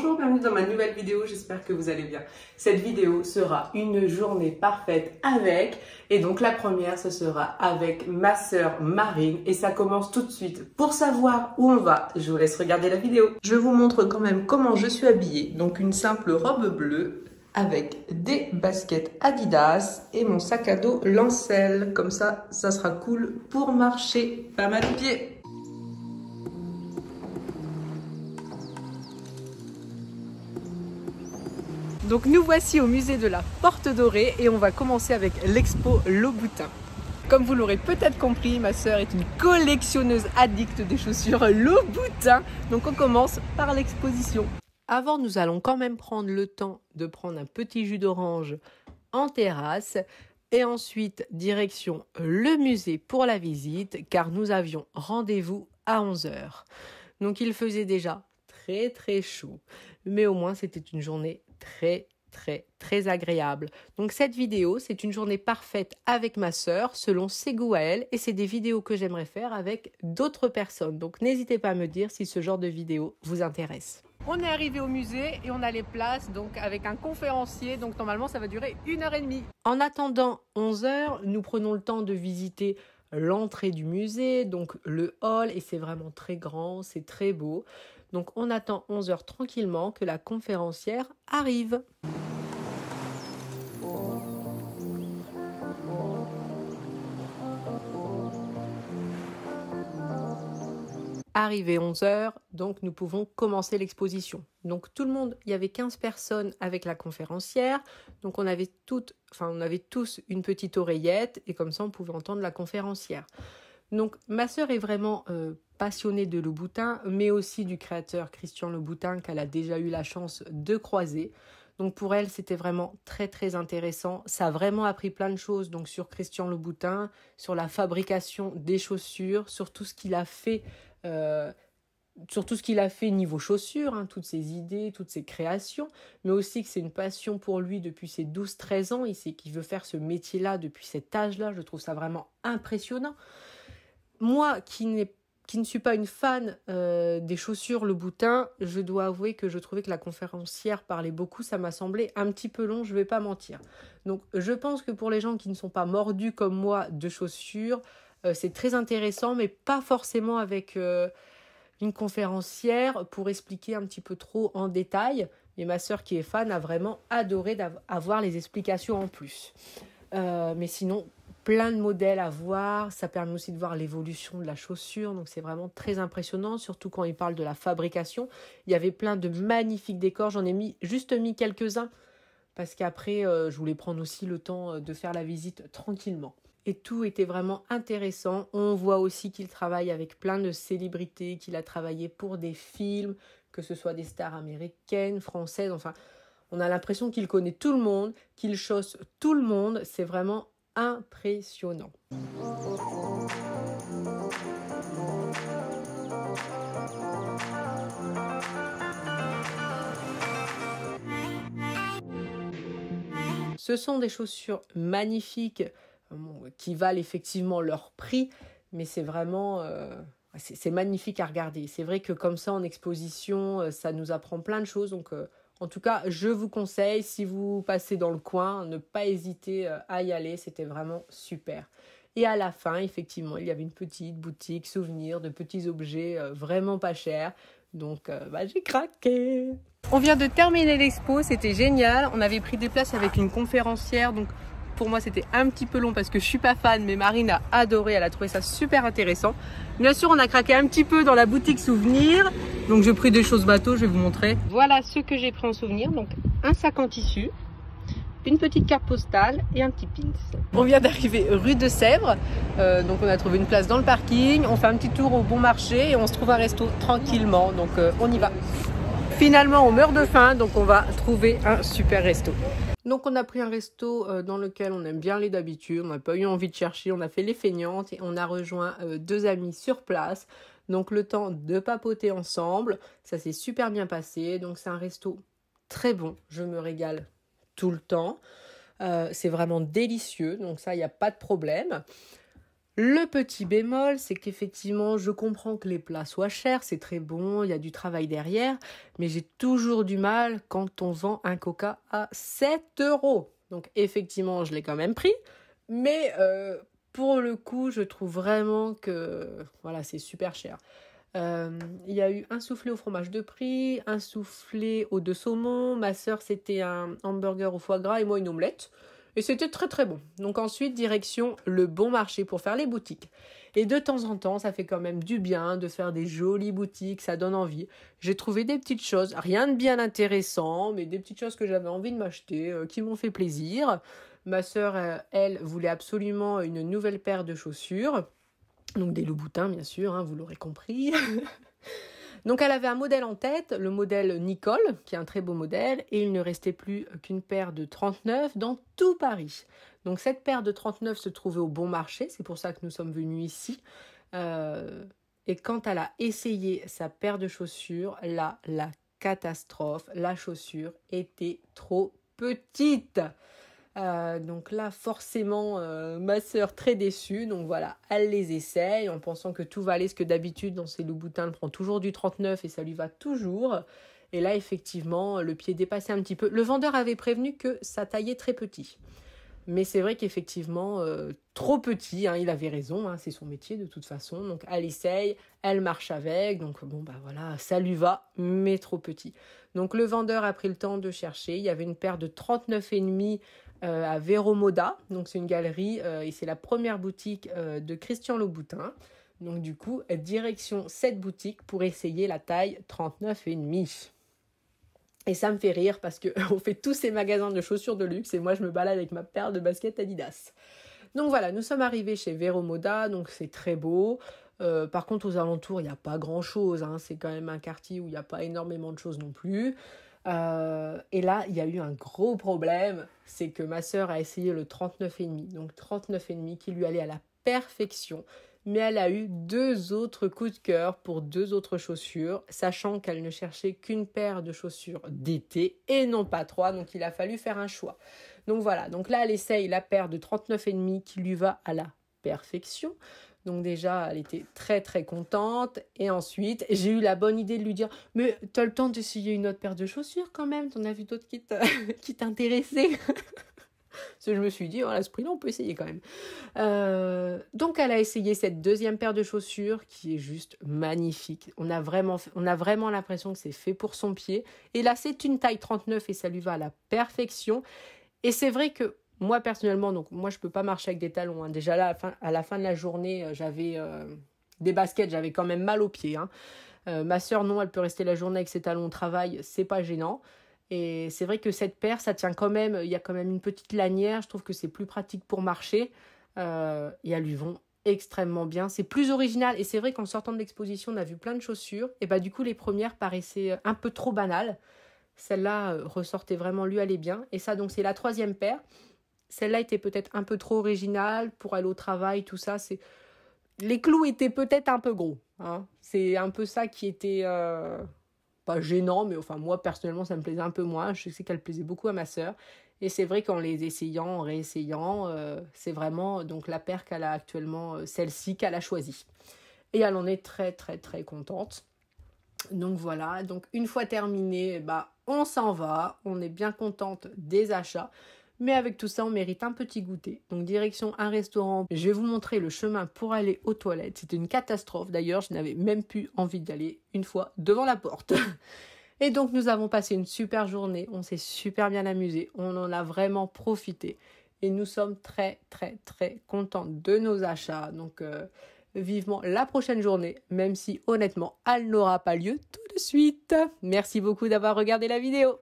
Bonjour, bienvenue dans ma nouvelle vidéo, j'espère que vous allez bien. Cette vidéo sera une journée parfaite avec, et donc la première ce sera avec ma sœur Marine, et ça commence tout de suite. Pour savoir où on va, je vous laisse regarder la vidéo. Je vous montre quand même comment je suis habillée, donc une simple robe bleue, avec des baskets Adidas et mon sac à dos Lancel. Comme ça, ça sera cool pour marcher. Pas mal de pieds. Donc nous voici au musée de la Porte Dorée et on va commencer avec l'expo Louboutin. Comme vous l'aurez peut-être compris, ma sœur est une collectionneuse addicte des chaussures Louboutin. Donc on commence par l'exposition. Avant, nous allons quand même prendre le temps de prendre un petit jus d'orange en terrasse et ensuite direction le musée pour la visite car nous avions rendez-vous à 11h. Donc il faisait déjà très très chaud, mais au moins c'était une journée très très très agréable. Donc cette vidéo, c'est une journée parfaite avec ma sœur selon ses goûts à elle et c'est des vidéos que j'aimerais faire avec d'autres personnes. Donc n'hésitez pas à me dire si ce genre de vidéo vous intéresse. On est arrivé au musée et on a les places donc avec un conférencier donc normalement ça va durer une heure et demie. En attendant 11 heures, nous prenons le temps de visiter l'entrée du musée, donc le hall et c'est vraiment très grand, c'est très beau. Donc on attend 11 heures tranquillement que la conférencière arrive. Arrivé 11 heures, donc nous pouvons commencer l'exposition. Donc tout le monde, il y avait 15 personnes avec la conférencière, donc on avait toutes, enfin on avait tous une petite oreillette et comme ça on pouvait entendre la conférencière. Donc ma sœur est vraiment euh, passionnée de Louboutin, mais aussi du créateur Christian Louboutin qu'elle a déjà eu la chance de croiser. Donc pour elle, c'était vraiment très très intéressant. Ça a vraiment appris plein de choses donc sur Christian Louboutin, sur la fabrication des chaussures, sur tout ce qu'il a fait, euh, sur tout ce qu'il a fait niveau chaussures, hein, toutes ses idées, toutes ses créations, mais aussi que c'est une passion pour lui depuis ses 12-13 ans. Il sait qu'il veut faire ce métier-là depuis cet âge-là. Je trouve ça vraiment impressionnant moi qui, ne suis pas une fan euh, des chaussures Le Boutin, je dois avouer que je trouvais que la conférencière parlait beaucoup, ça m'a semblé un petit peu long, je vais pas mentir. Donc je pense que pour les gens qui ne sont pas mordus comme moi de chaussures, c'est très intéressant, mais pas forcément avec euh, une conférencière pour expliquer un petit peu trop en détail. Mais ma sœur qui est fan a vraiment adoré d'avoir les explications en plus. mais sinon, plein de modèles à voir. Ça permet aussi de voir l'évolution de la chaussure. Donc c'est vraiment très impressionnant, surtout quand il parle de la fabrication. Il y avait plein de magnifiques décors. J'en ai mis juste mis quelques-uns parce qu'après, euh, je voulais prendre aussi le temps euh, de faire la visite tranquillement. Et tout était vraiment intéressant. On voit aussi qu'il travaille avec plein de célébrités, qu'il a travaillé pour des films, que ce soit des stars américaines, françaises, enfin, on a l'impression qu'il connaît tout le monde, qu'il chausse tout le monde. C'est vraiment impressionnant. Ce sont des chaussures magnifiques euh, qui valent effectivement leur prix, mais c'est vraiment euh, c'est magnifique à regarder. C'est vrai que comme ça en exposition, euh, ça nous apprend plein de choses. Donc en tout cas, je vous conseille, si vous passez dans le coin, ne pas hésiter à y aller. C'était vraiment super. Et à la fin, effectivement, il y avait une petite boutique souvenir de petits objets vraiment pas chers. Donc, bah, j'ai craqué. On vient de terminer l'expo, c'était génial. On avait pris des places avec une conférencière, donc pour moi, c'était un petit peu long parce que je suis pas fan, mais Marine a adoré. Elle a trouvé ça super intéressant. Bien sûr, on a craqué un petit peu dans la boutique souvenir. Donc, j'ai pris des choses bateau. Je vais vous montrer. Voilà ce que j'ai pris en souvenir. Donc, un sac en tissu, une petite carte postale et un petit pins. On vient d'arriver rue de Sèvres. Euh, donc, on a trouvé une place dans le parking. On fait un petit tour au bon marché et on se trouve un resto tranquillement. Donc, euh, on y va. Finalement, on meurt de faim. Donc, on va trouver un super resto. Donc on a pris un resto euh, dans lequel on aime bien aller d'habitude, on n'a pas eu envie de chercher, on a fait les feignantes et on a rejoint euh, deux amis sur place. Donc le temps de papoter ensemble, ça s'est super bien passé. Donc c'est un resto très bon, je me régale tout le temps. Euh, c'est vraiment délicieux, donc ça, il n'y a pas de problème. Le petit bémol, c'est qu'effectivement, je comprends que les plats soient chers, c'est très bon, il y a du travail derrière, mais j'ai toujours du mal quand on vend un coca à 7 euros. Donc effectivement, je l'ai quand même pris, mais euh, pour le coup, je trouve vraiment que voilà, c'est super cher. Euh, il y a eu un soufflé au fromage de prix, un soufflé au de saumon. Ma soeur, c'était un hamburger au foie gras et moi, une omelette. C'était très très bon. Donc ensuite, direction le bon marché pour faire les boutiques. Et de temps en temps, ça fait quand même du bien de faire des jolies boutiques, ça donne envie. J'ai trouvé des petites choses, rien de bien intéressant, mais des petites choses que j'avais envie de m'acheter, euh, qui m'ont fait plaisir. Ma sœur, euh, elle, voulait absolument une nouvelle paire de chaussures. Donc des Louboutins, bien sûr, hein, vous l'aurez compris. Donc elle avait un modèle en tête, le modèle Nicole, qui est un très beau modèle, et il ne restait plus qu'une paire de 39 dans tout Paris. Donc cette paire de 39 se trouvait au bon marché, c'est pour ça que nous sommes venus ici. Euh, et quand elle a essayé sa paire de chaussures, là, la catastrophe, la chaussure était trop petite. Euh, donc là, forcément, euh, ma sœur très déçue. Donc voilà, elle les essaye en pensant que tout va aller. Ce que d'habitude, dans ces loups-boutins, elle prend toujours du 39 et ça lui va toujours. Et là, effectivement, le pied dépassait un petit peu. Le vendeur avait prévenu que ça taillait très petit. Mais c'est vrai qu'effectivement, euh, trop petit, hein, il avait raison, hein, c'est son métier de toute façon. Donc elle essaye, elle marche avec, donc bon bah voilà, ça lui va, mais trop petit. Donc le vendeur a pris le temps de chercher. Il y avait une paire de 39,5 euh, à Véromoda. Donc c'est une galerie euh, et c'est la première boutique euh, de Christian Louboutin. Donc du coup, direction cette boutique pour essayer la taille 39,5. Et ça me fait rire parce qu'on fait tous ces magasins de chaussures de luxe et moi je me balade avec ma paire de baskets Adidas. Donc voilà, nous sommes arrivés chez Véromoda, donc c'est très beau. par contre, aux alentours, il n'y a pas grand chose. Hein. C'est quand même un quartier où il n'y a pas énormément de choses non plus. Euh, et là, il y a eu un gros problème, c'est que ma sœur a essayé le 39,5, donc 39,5 qui lui allait à la perfection, mais elle a eu deux autres coups de cœur pour deux autres chaussures, sachant qu'elle ne cherchait qu'une paire de chaussures d'été et non pas trois, donc il a fallu faire un choix. Donc voilà, donc là elle essaye la paire de 39,5 qui lui va à la perfection. Donc déjà, elle était très très contente. Et ensuite, j'ai eu la bonne idée de lui dire, mais tu as le temps d'essayer une autre paire de chaussures quand même, t'en as vu d'autres qui t'intéressaient. Je me suis dit, oh, à ce prix-là, on peut essayer quand même. Euh, donc, elle a essayé cette deuxième paire de chaussures qui est juste magnifique. On a vraiment, on a vraiment l'impression que c'est fait pour son pied. Et là, c'est une taille 39 et ça lui va à la perfection. Et c'est vrai que moi, personnellement, donc moi, je peux pas marcher avec des talons. Hein. Déjà là, à la, fin, de la journée, euh, j'avais euh, des baskets, j'avais quand même mal aux pieds. Hein. Euh, ma soeur, non, elle peut rester la journée avec ses talons au travail, c'est pas gênant. Et c'est vrai que cette paire, ça tient quand même, il y a quand même une petite lanière, je trouve que c'est plus pratique pour marcher. et elles lui vont extrêmement bien. C'est plus original. Et c'est vrai qu'en sortant de l'exposition, on a vu plein de chaussures. Et bah du coup, les premières paraissaient un peu trop banales. Celle-là ressortait vraiment, lui, allait bien. Et ça, donc, c'est la troisième paire. Celle-là était peut-être un peu trop originale pour aller au travail, tout ça. C'est les clous étaient peut-être un peu gros. Hein. C'est un peu ça qui était euh, pas gênant, mais enfin moi personnellement ça me plaisait un peu moins. Je sais qu'elle plaisait beaucoup à ma sœur. Et c'est vrai qu'en les essayant, en réessayant, euh, c'est vraiment donc la paire qu'elle a actuellement, euh, celle-ci qu'elle a choisie. Et elle en est très très très contente. Donc voilà, donc une fois terminé, bah on s'en va, on est bien contente des achats. Mais avec tout ça, on mérite un petit goûter. Donc direction un restaurant. Je vais vous montrer le chemin pour aller aux toilettes. C'était une catastrophe. D'ailleurs, je n'avais même plus envie d'aller une fois devant la porte. Et donc nous avons passé une super journée. On s'est super bien amusé. On en a vraiment profité. Et nous sommes très très très contents de nos achats. Donc euh, vivement la prochaine journée, même si honnêtement elle n'aura pas lieu tout de suite. Merci beaucoup d'avoir regardé la vidéo.